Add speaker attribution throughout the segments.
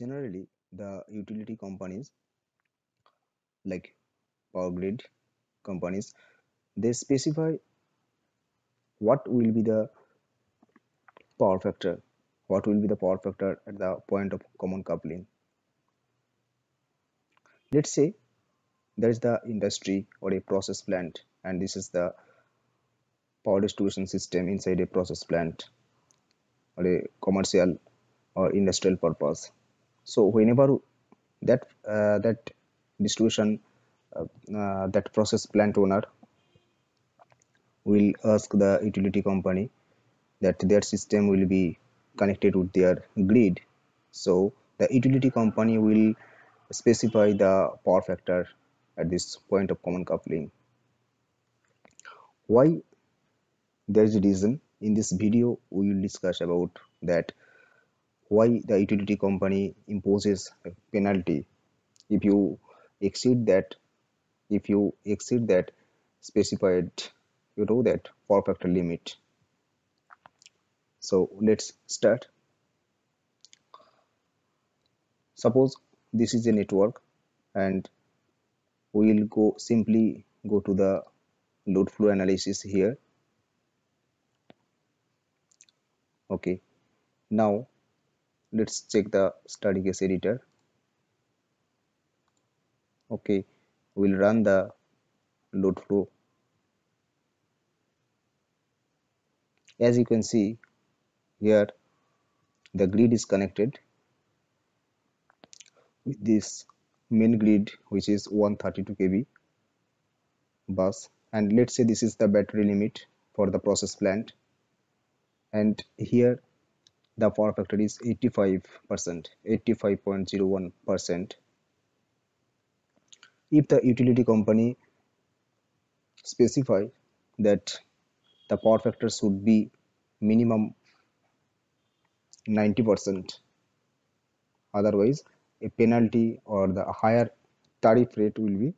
Speaker 1: generally the utility companies like power grid companies they specify what will be the power factor what will be the power factor at the point of common coupling. Let's say there is the industry or a process plant and this is the power distribution system inside a process plant or a commercial or industrial purpose so whenever that uh, that distribution uh, uh, that process plant owner will ask the utility company that their system will be connected with their grid. So the utility company will specify the power factor at this point of common coupling. Why? There is a reason. In this video we will discuss about that why the utility company imposes a penalty. If you exceed that if you exceed that specified you know that power factor limit. So let's start. Suppose this is a network and we will go simply go to the load flow analysis here. Okay. Now let's check the study case editor. Okay we'll run the load flow. As you can see here the grid is connected with this main grid which is 132 kV bus. And let's say this is the battery limit for the process plant. And here the power factor is 85 percent 85.01 percent. If the utility company specify that the power factor should be minimum 90% otherwise a penalty or the higher tariff rate will be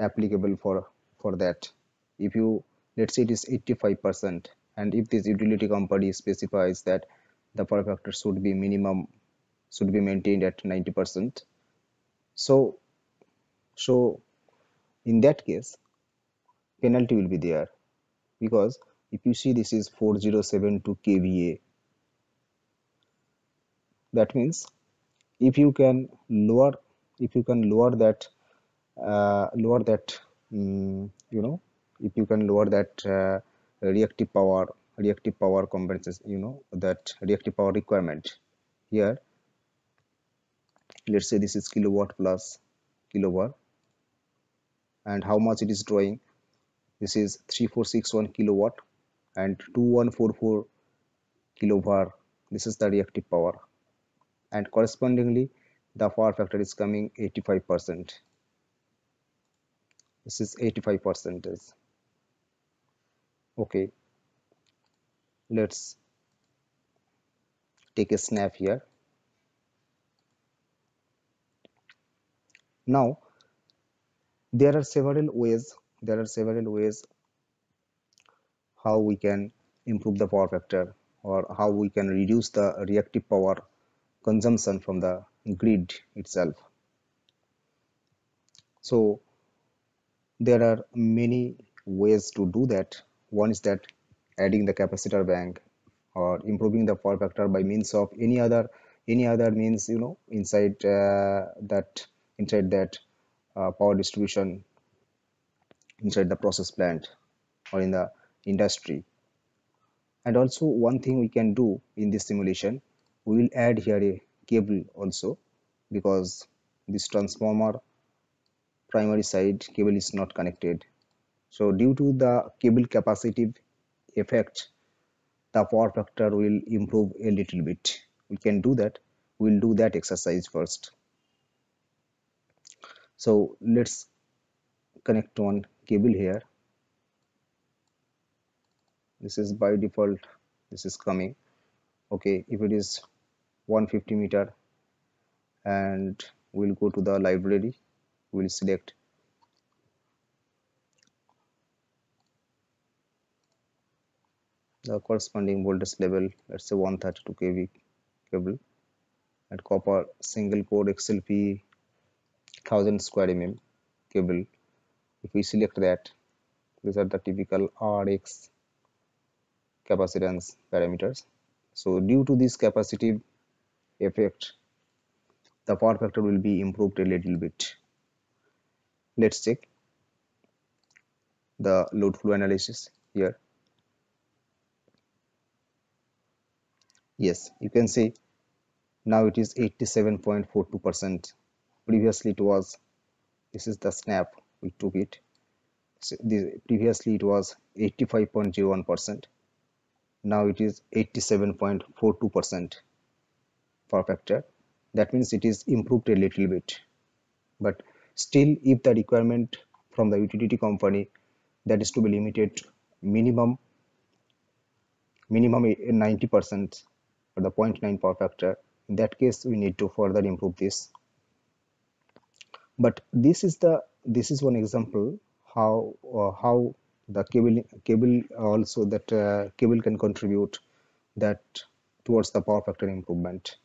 Speaker 1: applicable for for that. If you let's say it is 85% and if this utility company specifies that the power factor should be minimum should be maintained at 90% so so in that case penalty will be there. Because if you see this is 4072 kVA that means if you can lower if you can lower that uh, lower that um, you know if you can lower that uh, reactive power reactive power compensates you know that reactive power requirement. Here let's say this is kilowatt plus kilowatt. And how much it is drawing? This is 3461 kilowatt and 2144 kilovar this is the reactive power. And correspondingly the power factor is coming 85 percent. This is 85 percentage okay let's take a snap here. Now there are several ways there are several ways how we can improve the power factor or how we can reduce the reactive power consumption from the grid itself. So there are many ways to do that. One is that adding the capacitor bank or improving the power factor by means of any other any other means you know inside uh, that inside that uh, power distribution inside the process plant or in the industry. And also one thing we can do in this simulation we will add here a cable also because this transformer primary side cable is not connected. So due to the cable capacitive effect the power factor will improve a little bit. We can do that. We'll do that exercise first. So let's connect one cable here. This is by default. This is coming. Okay if it is 150 meter and we'll go to the library. We'll select the corresponding voltage level let's say 132 kV cable and copper single core XLP 1000 square mm cable. If we select that these are the typical RX capacitance parameters. So due to this capacitive effect the power factor will be improved a little bit. Let's check the load flow analysis here yes you can see now it is 87.42 percent. Previously it was this is the snap we took it. So the, previously it was 85.01 percent. Now it is 87.42 percent power factor. That means it is improved a little bit. But still if the requirement from the utility company that is to be limited minimum minimum 90 percent or the 0.9 power factor. In that case we need to further improve this. But this is the this is one example how uh, how the cable cable also that uh, cable can contribute that towards the power factor improvement.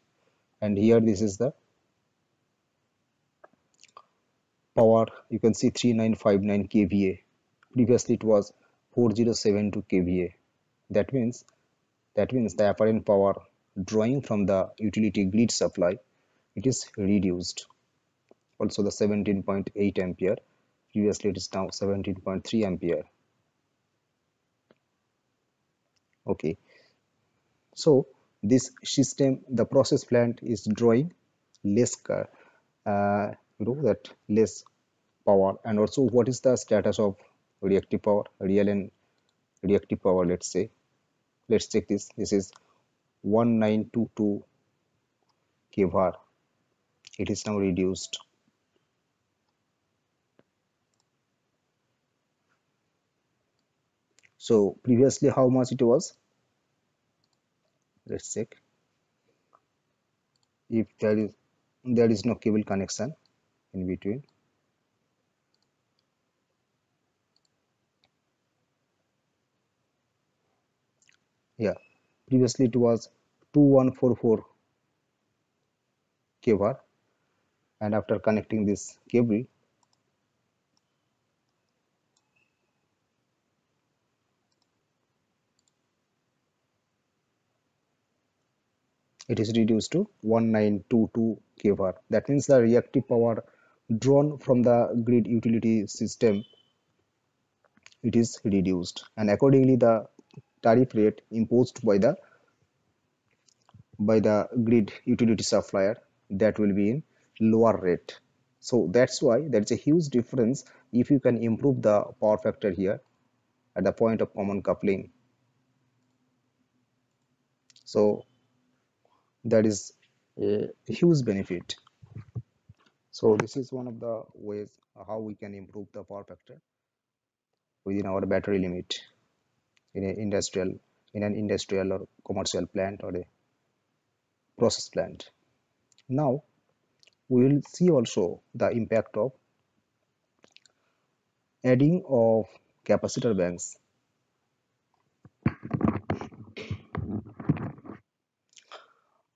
Speaker 1: And here this is the power. You can see 3959 kVA. Previously it was 4072 kVA. That means that means the apparent power drawing from the utility grid supply it is reduced. Also the 17.8 ampere previously it is now 17.3 ampere. Okay. So this system the process plant is drawing less uh, you know that less power. And also what is the status of reactive power real and reactive power let's say? Let's check this. This is 1922 kvar it is now reduced. So previously how much it was? Let's check. If there is there is no cable connection in between. Yeah. Previously it was 2144 kvar and after connecting this cable it is reduced to 1922 kvar that means the reactive power drawn from the grid utility system it is reduced. And accordingly the tariff rate imposed by the by the grid utility supplier that will be in lower rate. So that's why there's a huge difference if you can improve the power factor here at the point of common coupling. So that is a huge benefit. So this is one of the ways how we can improve the power factor within our battery limit in an industrial in an industrial or commercial plant or a process plant. Now we will see also the impact of adding of capacitor banks.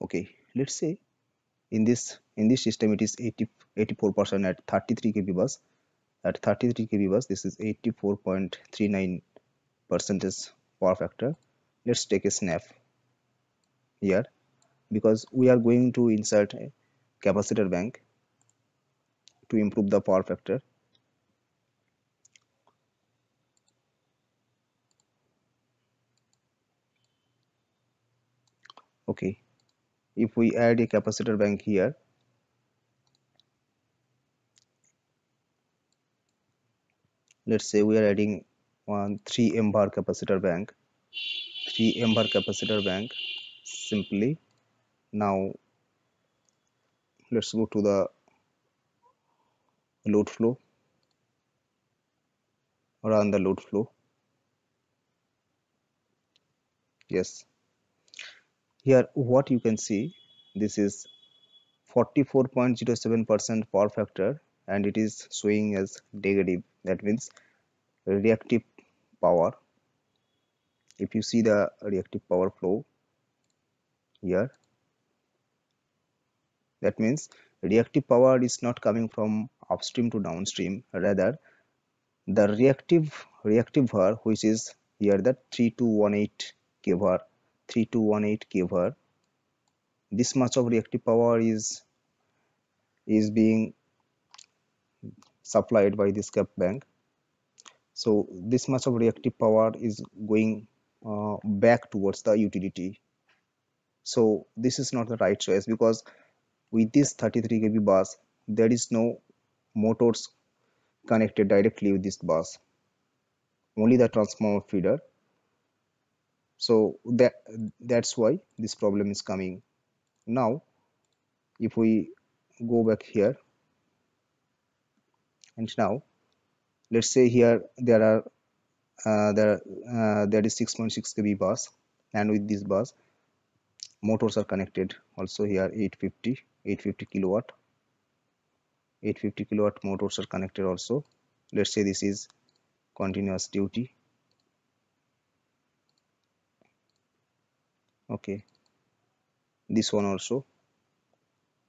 Speaker 1: Okay let's say in this in this system it is 80 84 percent at 33 kV bus. At 33 kV bus this is 84.39 percentage power factor. Let's take a snap here because we are going to insert a capacitor bank to improve the power factor. Okay. If we add a capacitor bank here let's say we are adding one 3 mvar capacitor bank. 3 mvar capacitor bank simply now let's go to the load flow. Run the load flow. Yes. Here what you can see this is 44.07 percent power factor and it is showing as negative. That means reactive power. If you see the reactive power flow here that means reactive power is not coming from upstream to downstream. Rather the reactive reactive var which is here the 3218 kvar 3218 kvar this much of reactive power is is being supplied by this cap bank. So this much of reactive power is going uh, back towards the utility. So this is not the right choice because with this 33 kV bus there is no motors connected directly with this bus. Only the transformer feeder. So that that's why this problem is coming. Now if we go back here and now let's say here there are uh, there uh, there is 6.6 kV bus and with this bus motors are connected also here 850 850 kilowatt 850 kilowatt motors are connected also. Let's say this is continuous duty. Okay. This one also.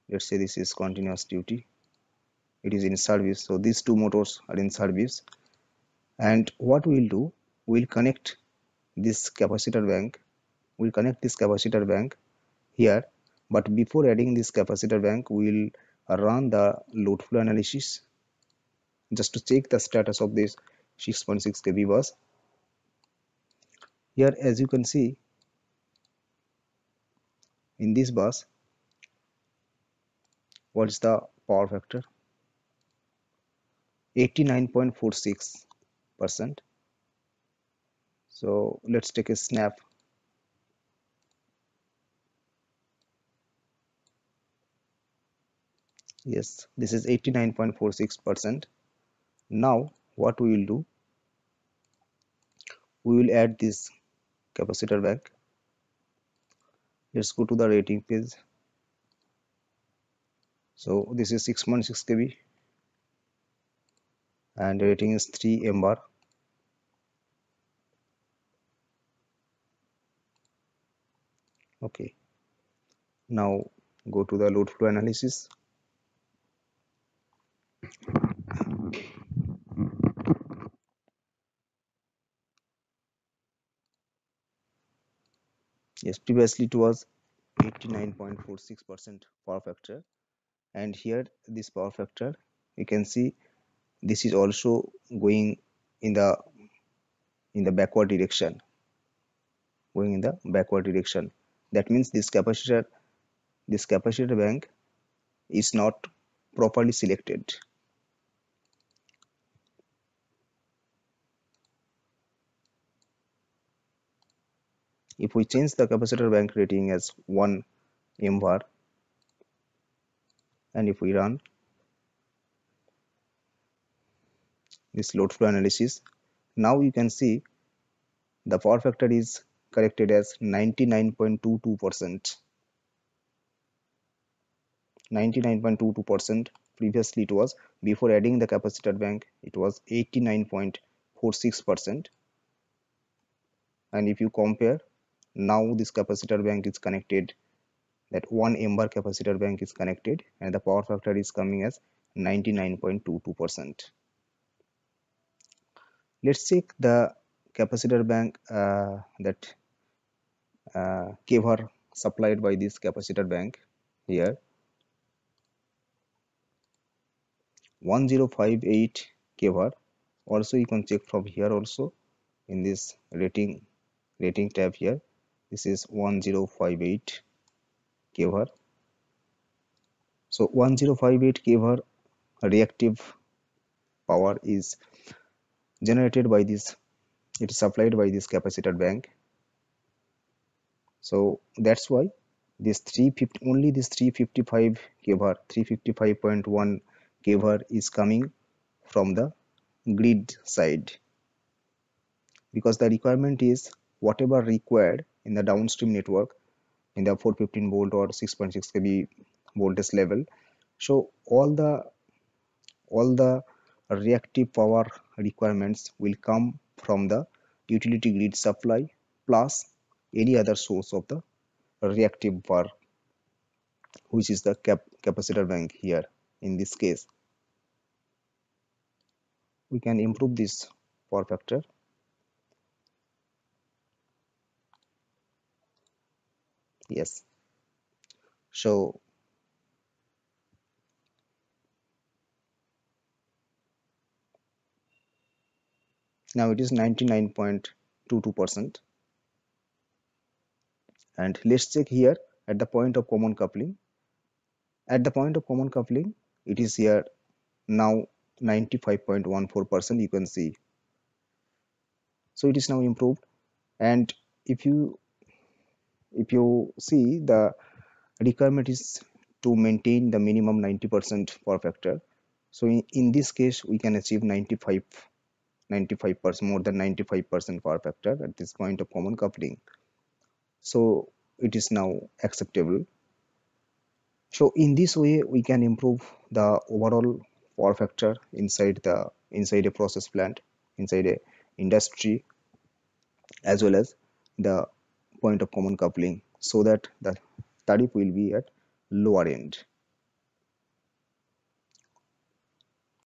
Speaker 1: Let's say this is continuous duty. It is in service. So these two motors are in service. And what we'll do we'll connect this capacitor bank. We'll connect this capacitor bank here but before adding this capacitor bank we'll run the load flow analysis. Just to check the status of this 6.6 kV bus. Here as you can see in this bus what is the power factor? 89.46 percent. So let's take a snap yes this is 89.46 percent. Now what we will do? We will add this capacitor bank let's go to the rating page. So this is 6.6 kV and rating is 3 mvar okay. Now go to the load flow analysis yes previously it was 89.46 percent power factor. And here this power factor you can see this is also going in the in the backward direction. Going in the backward direction. That means this capacitor this capacitor bank is not properly selected if we change the capacitor bank rating as 1 mvar and if we run this load flow analysis now you can see the power factor is corrected as 99.22 percent. 99.22 percent previously it was. Before adding the capacitor bank it was 89.46 percent. And if you compare now this capacitor bank is connected. That one mvar capacitor bank is connected and the power factor is coming as 99.22 percent. Let's check the capacitor bank uh, that uh, kvar supplied by this capacitor bank here. 1058 kvar also you can check from here also in this rating rating tab here this is 1058 kvar so 1058 kvar reactive power is generated by this it is supplied by this capacitor bank. So that's why this 350 only this 355 kvar 355.1 kvar is coming from the grid side. Because the requirement is whatever required in the downstream network in the 415 volt or 6.6 kV voltage level. So all the all the reactive power requirements will come from the utility grid supply plus any other source of the reactive power which is the cap capacitor bank here in this case. We can improve this power factor yes. So now it is 99.22 percent. And let's check here at the point of common coupling. At the point of common coupling it is here now 95.14 percent you can see. So it is now improved. And if you if you see the requirement is to maintain the minimum 90 percent power factor. So in, in this case we can achieve 95 95 percent more than 95 percent power factor at this point of common coupling. So it is now acceptable. So in this way we can improve the overall power factor inside the inside a process plant inside a industry as well as the point of common coupling so that the tariff will be at lower end